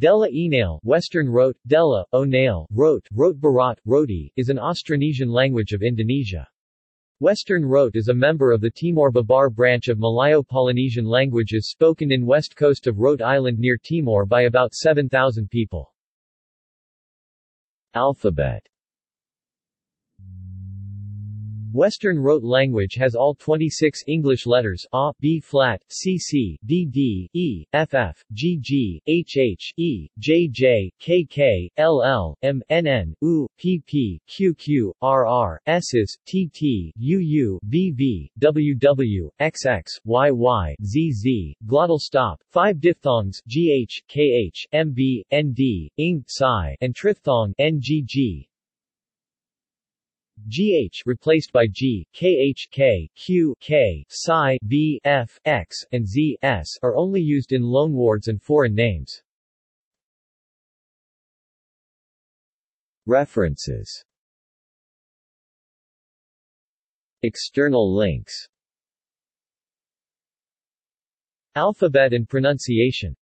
Dela Oenale Western Rote, Delha, Onale, Rote, Rote Barat, Roti, is an Austronesian language of Indonesia. Western Rote is a member of the Timor-Babar branch of Malayo-Polynesian languages spoken in west coast of Rote Island near Timor by about 7,000 people. Alphabet Western Rote language has all 26 English letters A, B flat, C C, D D, E, F F, G G, H H, E, J J, K K, L L, M, N N, U, P P, Q Q, R R, Ss, T T, U U, V V, W W, X X, Y Y, Z Z, glottal stop, 5 diphthongs GH, KH, MB, ND, ing, psi, and triphthong NGG, GH replaced by G, KH, K, Q, K, Psi, V, F, X, and Z, S are only used in loanwords and foreign names. References. External links. Alphabet and pronunciation